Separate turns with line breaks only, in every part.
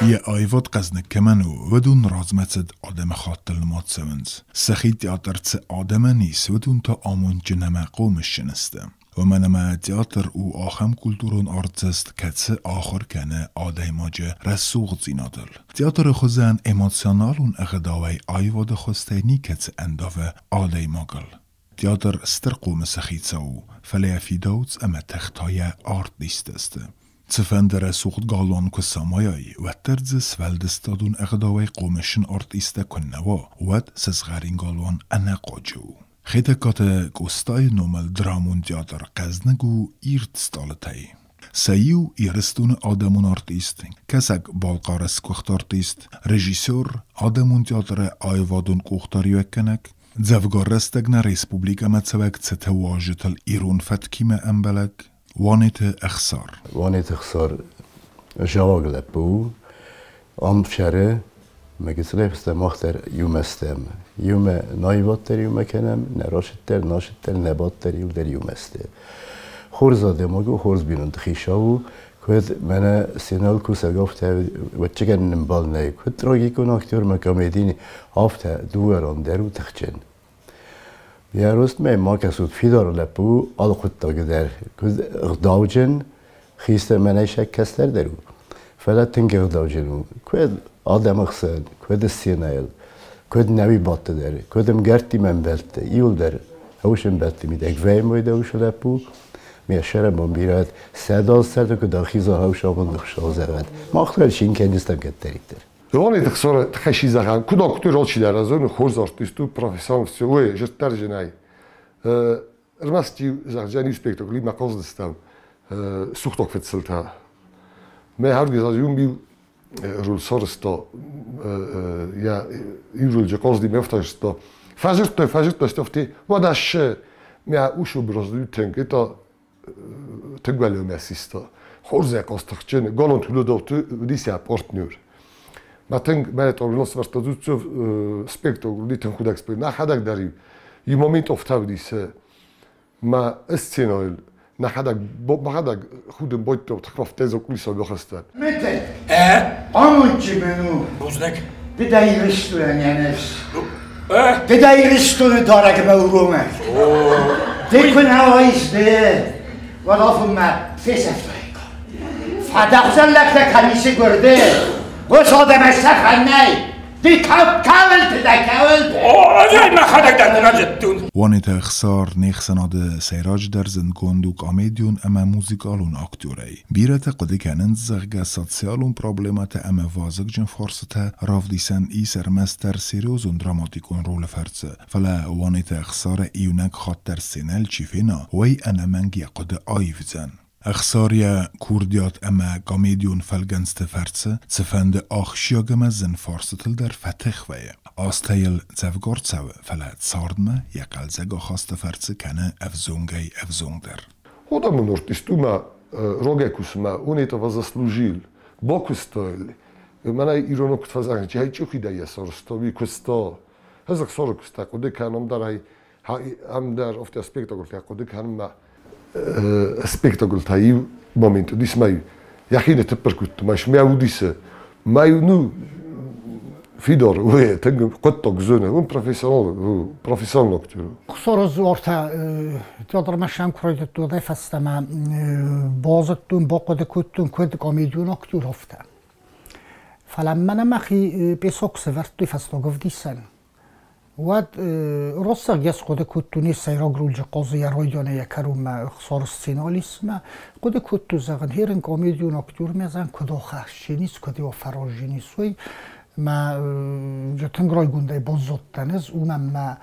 Hier ai wat kaznik kemano, ودون doen raz آدم sed ademe khatil matsevens. Sakhit yatar tse ademe nis, we doen ta amun chineme و من ما تئاتر او آخم کلتورون آرتست کتس آخر کنه آده ماجه رسوغ زینادل. تئاتر خوزن اموسیانالون اغداوی آیواد خوسته نی اندافه انداوه آده ماگل. تئاتر سترقو مسخیت او فلیفی دوز اما تختای آرت دیست است دیستسته. Цифендере сугт галон кусамаяй ваттердз свелдестадун эгдавай qomishn artista kunnawa wat сазгарин галон анақоҷу. Хитакате густай номал драмун театр қазнагу иртсталтай. Саю ирстун адамун артист, касак балқарас кухт артист, режиссер адамун театры айвадун кухтар юеккенек, Завгоррестегна республика мацавек цетеважитл ирун фаткиме эмбелек, وانت اخسار
وانت اخسار. جواغ لبو ام فشاره مگسله است مختر یوم استم. یوم نایوات در یوم کنم نراشت در ناشت در نبات در یوم در یوم است خورز آدماگو خورز بینند خیشاو کد من سینال کو سگفت و چگن نمبال نه کد تراژیک کن اکتور مکامدینی آفت دووران درو تخچن. Ja, rust mij maken zoet fidor lepu, al goed tagder. Kus gdaugen, خیست من شک کستر درو فلت تنگه داجنو کد آدم خسن کد سینایل کد نوی بات در کدم گرتی من بلت ایول در هوشم بلت می دک وای موی دوش لپو می شرم بم بیرات سدال سر تو که داخیزا هوش آمون دخشا زغد ما اختر شین کنیستم کتریک در
Вони так сора така шизахан. Куда кутур очилар азон хорз артисту профессион все ой жестар женай. Э рмасти заржани спектакль има коздестам. Э сухток фетселта. Ме харги за юмби рул сорсто э я ирул же козди мефташто. Фажерто фажерто стофти. Вадаш мя ушу броздутен это тэгвэл өмэсисто. Хорзе костохчен голон түлөдөвтү дися Nathan Barrett-Orwell's «Воспроизведение спектакля» Nathan Худакспер нахадак дарив. И момент офтавдис ма сценарий нахадак бахадак худем бойтов тхвав тезо кулиса бехастан. Мете. Э? Амучи мену.
Рузнек. Беда и рестуран янес. Э? Беда и рестуран дарак ма уруме. Декон хавайс де. Варафу ма фесафтайка. فدخزن لك لك همیشه گرده قصد مسافة الناي دي كاولت ده كاولت.
أوه إيه ما خدك ده؟ نجدتون وانتا خسار نيخسناد سيراج درزن كوندوك أميديون أما موزيكالون أكتوري. بيرتا قد كانن زغا ساتسيالون بروبليماتا أما فازك جن فرصتا راف ديسان إيسر مستر سيريوزون دراماتيكون رول فرس فلا وانتا خسار ايونك خاطر سينال چيفينا. وي أنا منجي قد آيفزن. Achsaria Kurdiat ema Gamedion felgenste Ferze zefende ach Schiagemezzen farsetel der Fetechweie. Asteil Zevgorzewe fele Zardme jekal zega haste Ferze kenne evzongei evzongder.
Хода му нортистума рогекусма унетова заслужил. Боку стоили. Мана иронок фазан чай чухи да ясорстови кусто. Хазак сорок ста коде каном дарай ам дар spettacolo está aí, momento, eu disse meio, e aqui ainda te percuto, mas meio disse, meio nu, Fidor, ué, tenho quanto gzuna, um profissional, profissional diyor.
Soruz orta, Fyodor Masham kuruydu tu nefes tema, bozuttun, bokudu kuttun, kudik omidun oktur hofta. فلما نمخي بيسوكس فرت فستوغف ديسن وات راست گیس خود کت تو نیست سیرا گرول جا قاضی یا رایان یا اخصار سینالیس ما خود زغن هر این کامیدی مزن اکتور میزن کده خشی نیست کده وی ما جتن تنگ رای گونده باز زدتن اونم ما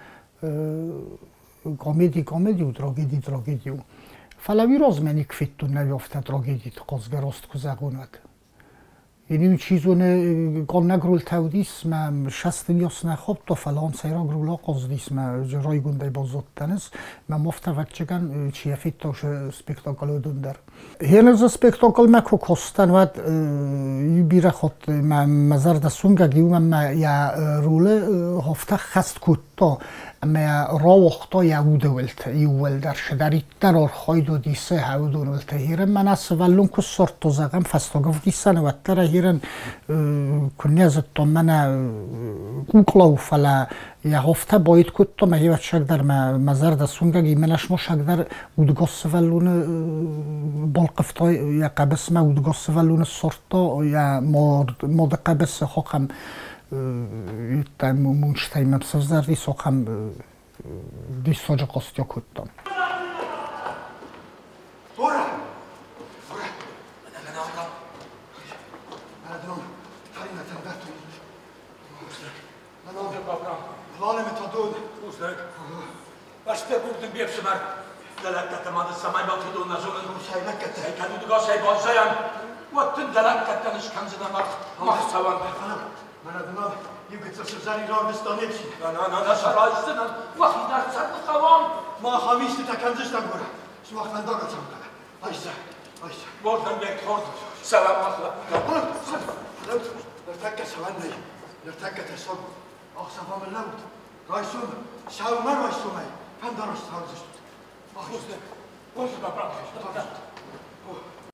کامیدی کامیدی و دراگیدی دراگیدی و. فلاوی راز منی کفیت تو نیافته دراگیدی قاضی راست کزغونک این یه چیزونه گل نگرول تاودیس مم شست میاس نخوب تو فلان سیرا گرول آقاز دیس مم جرای گندای بازد تنس مم مفت وقت چگن چیه فیت سپتکال و دندر. در از ز سپتکال مم کو کستن واد یو بیره خود مم مزار دستونگا گیوم مم یا روله هفته خست کوت تا ما را وقت تا یه یو ولدر شداری تر ار خاید دیسه هودون ولت هیرم من از ولون که صرتو زگم فستگف دیسنه تره hiran kunyazat tomana kuklau fala ya hofta boyut kutto ma hiva shagdar ma mazar da sunga gi menash mo shagdar udgos valuna bol qiftoy ya qabis ma udgos valuna sorto ya mod mod qabis hoqam yutta mumunchtaymab sozlar visoqam disojo qostyo kutto Wattun delekketten is kanzina mar. Mahsavan. من ادنا يمكن تسرزاني راه مستانيبشي انا انا انا شرايستنا واخي دار تصدق قوام ما خميشت تكنزش تقول شو وقت من دارت سمكا ايسا ايسا بوردن بيك خورد سلام الله قلت قلت نرتكى سواني نرتكى تسوق اخسا فام اللوت رايسون شاو ما رايسون فان دارش تهرزش اخي وش بابراك
اخسار تاس در برسه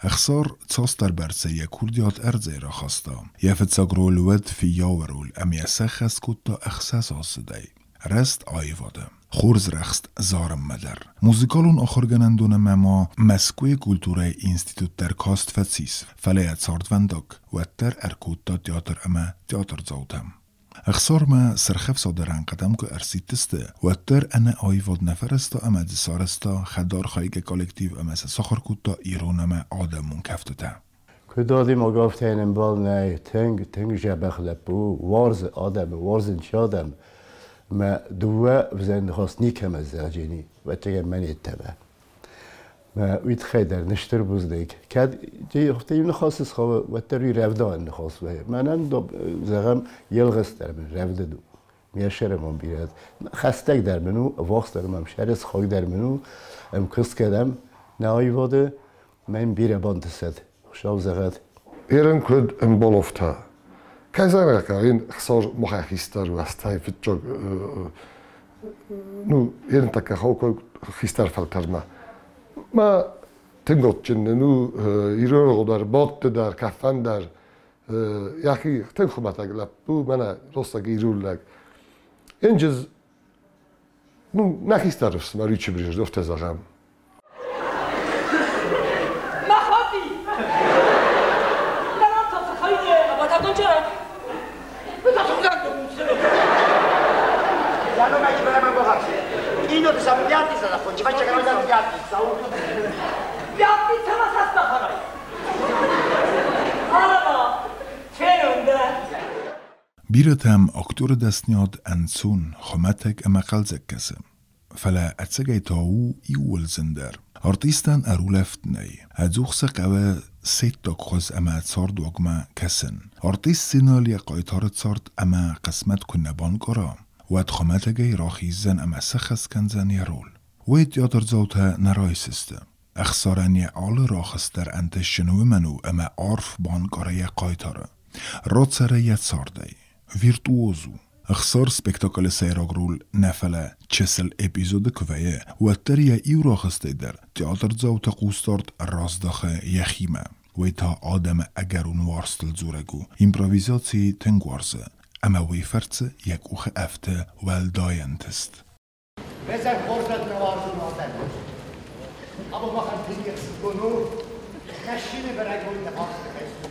اخسار تساستر برسية كورديات ارزيرا خاستا يفتساقرو الود في ياورو الاميسا خسكوتا اخساساس داي رست آیواده خورز رخست زارم مدر. موزیکالون آخرگنندون مما مسکوی کلتوره اینستیتوت در کاست فسیس فلیت ساردوندک وتر ارکوت دا تیاتر اما تیاتر زودم اخسار ما سرخف صادران قدم که ارسیتسته و تر انا آیواد نفرستا اما دسارستا خدار خایگ کالکتیو اما سخر کتا ایرون ما آدمون کفتتا
کدادی ما گفتین بال نه تنگ تنگ جبخ لپو وارز آدم وارز انچ آدم ما دوه بزن خواست نیکم از زرجینی و چگه من اتبه. ويت خيدر نشتر بوزديك كاد جي خفتي من خاص خو وتري رفدا ان خاص به من اندو زغم يلغس در من رفدا دو. میشر من بیاد خستک در منو واقع دارم هم شرس خاک در منو. ام کس کردم نهایی واده. من بیره باند سد خوشحال زغد.
ایران کد ام بالوفتا کایزان رکا این خسار مخیستر و استای فتجا نو ایران تکه خو خیستر Ma tengot cennenu e, iror dar bot dar kafan dar e, yaki ten khubatak lab bu mana rostak irullak. Enjiz ну, нах истаров смотрю, че брежешь, да в тезарам. Sen o belki bana ben bakarsın.
اینو بزن بیادی زدن خونجی بچه کنم زدن بیادی بیادی تماس هست بخورای آقا چه
بيرتم أكتور دسنياد أنسون خمتك أما قلزك فلا أتسجي تاو إيول زندر أرتيستان أرولفت ني أدوخ سقوى سيت تقخز أما تصارد وقما كسن أرتيست سينال يقايتار تصارد أما واد خمتگی راخیزن اما سخص کنزن یرول. وید یادر زوتا نرایسسته. اخسارنی آل راخستر انت شنو منو اما عرف بانگاره قایتاره. راتسره یت سارده. ویرتووزو. اخسار سپکتاکل سیراگرول نفله چسل اپیزود کویه و تریه ایو راخسته در تیاتر زوتا قوستارد رازداخه یخیمه. وی أما ویفرت یک اوخ افته ول دایند است. بزر
خورزت نوارز نادر باشد. اما بخن تیگه سکنو نشین برگ و نفاس خیست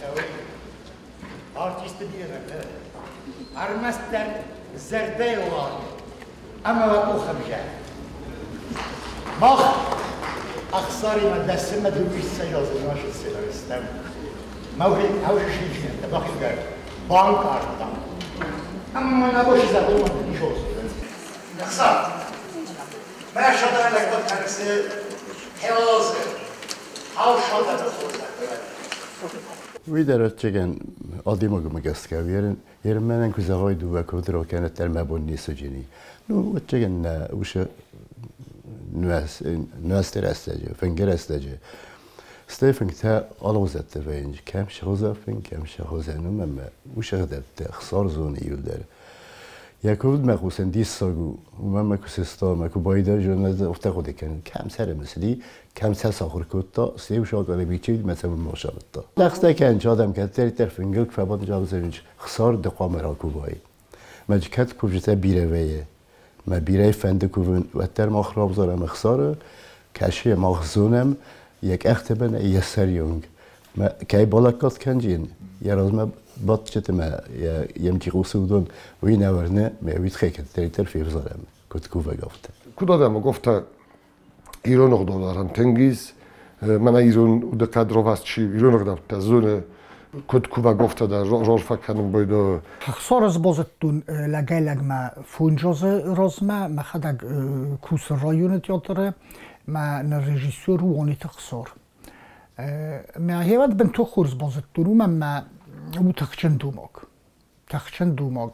أما na أن da come religioso نخسر ما شاطر لك قلت على السيد. حوازر هاو
شاطر وإذا تجن أديما كما قصدك ويرن يرن ما نكو زغاي دوا كودر وكانت المابوني سجني نو تجن وش نواس نواس تر استاجي فنجر استاجي ستيفن تا ألوزة تفينج كم شخوزة فين كم شخوزة نو مما وش غدر تخسار زوني يولدر يكود ما خوسن دي ساگو و ما كسستا ما كو بايدر جنة افتقو دكن كم سر مثلي كم سر ساخر كوتا سيو شاد ولا بيچي مثلا ما شابتا لخستا كان جادم كان تري تر فنگل كفابان جاب زنج خسار دقام را كو باي ما جكت كوجتا بيرويه ما بيره فند كوون و تر ما خراب زارم خساره کشی مخزونم یک اخت بن یه سر یونگ ما کی بالا کات کنجین یه روز ما بات چت ما یم کی قصودون و این اورنه ما ویت خیک تری تر فی بزارم کت کوفا گفت
کود آدم گفته ایران اق دلارم تنگیز من ایران او دقت رو وست چی ایران اق دفت زون کد کوبا گفته در رار فکنم باید
خسار از بازتون لگیلگ ما فونجاز رازما ما خدگ رایون تیاتره ما نرژیسور وانی تخسار ما هیواد بن تو خورز بازتون و ما أو تخچن دوماگ تخچن دوماگ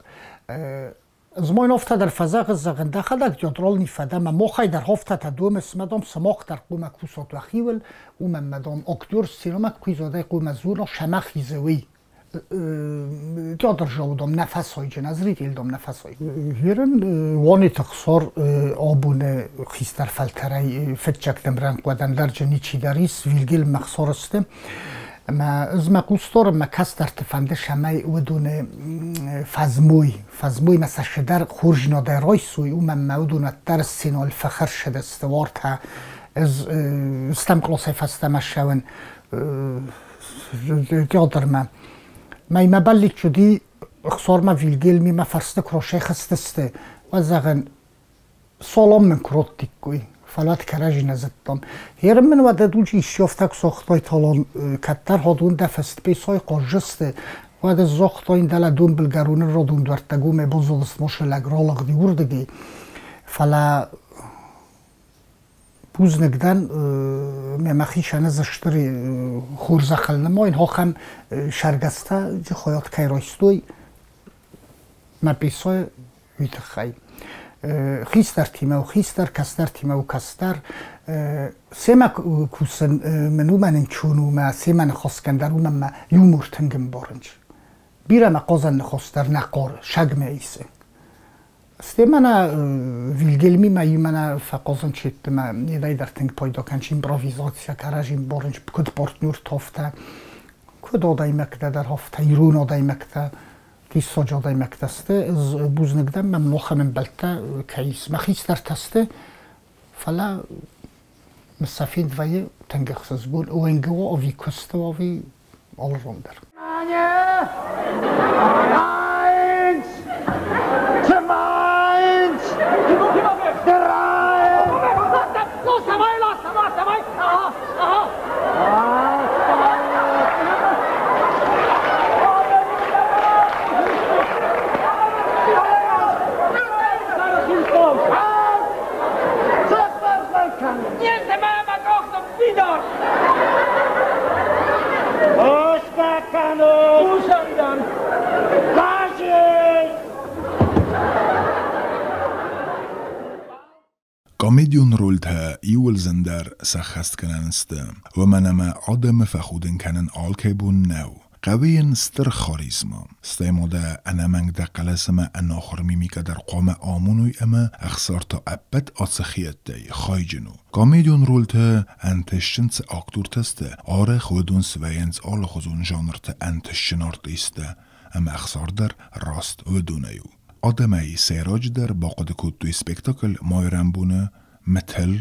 زمان افتا در فضا زغن دخلك جدرال نفدا ما مخای در هفته تا دوم اسمدام سماق در قوم کوسات و خیول و من مدام اکتور سینما کویزاده قوم زور شمخ خیزوی جادر جاودام نفس های جنازری دیلدام نفس های هیرن وانی تقصار آبون خیستر فلتره فتچک دمرنگ ودن در جنی چی داریس ویلگیل مخصار استم ما از قوستور ما کس در تفنده شمای ودون فزموی فزموی مثلا شدر خورج ناده رای سوی او من مودون در سینال فخر شده استوار تا از استم کلاسه فستم شون ما ما ما بلک شدی اخصار ما ویلگیل می ما فرسته کروشه خستسته و زغن سالام من کرد دیگوی فلات کرجی نزدم. هر من و دادو چی شفتک ساختای تالان کتر هادون دفست بیسای قرجسته و د زاختاین دل دون بلگرونه را دون دورتگو می بزرگست ماشه لگرالاق دی وردگی فلا пузнакдан э, мемахи шана заштари э, хурза қилнамо инҳо хам э, шаргаста ҷихоёт кайроистӯй маписои витахай хистар тимау хистар кастар тимау кастар сема кусан минуманин чунума семан хоскандарума юмуртингим боринч бирама қозан нахостар нақор шагме исе و من یو مرتنگم بارنج بیره ما قازن نخواستر نقار شگم ایسه سیما ویلگلمی ما یو من فقازن چیت ما نیدای در تنگ پایدا کنچ امپروویزاسیا کراجیم بارنج کد پارتنور تافته کد آدای مکده در هفته ایرون آدای مکده تیس ساجاده مکتسته از بوز نگدم من مخه من بلته کیس مخیص در تسته فلا مسافین دوی تنگ خصوص بول او انگو اوی کسته و اوی آل روندر
Última vez. سخست كننسته ومنما عدم فخودن كنن آلكيبون نو. قوين ستر خاريزما ستيمودا انا منگ دا قلسما انا خرميمي در قام آمونوي اما اخسارتا ابت آتسخيت دي خايجنو قاميديون رولتا انتشتن س اكتور تسته. آره خودون سوينز آل خودون جانرتا انتشتن ارتيسته ام اخساردر راست و دونیو. آدمای سیراج در باقد کود سپیکتاکل مایرم بونه. متل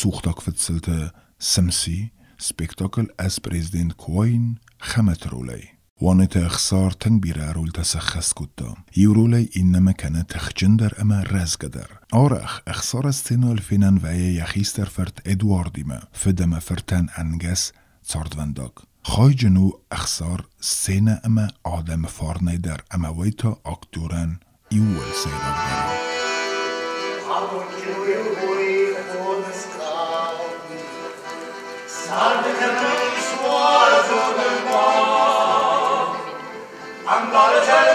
Suchtak vetselte سمسي سبيكتاكل أس بريزدين كوين خمت رولي وانت خسار تنبير رول تسخس كتا يورولي إنما كانت تخجندر أما رازقدر آرخ اخصار استنال فينان ويا يخيستر فرت ادواردي ما فدما فرتان أنجس تاردونداك خای جنو اخصار سینه اما آدم فارنه در اما ویتا اکتورن ایول سیدان
Salve Carmelli, suolo del mondo, andare cielo.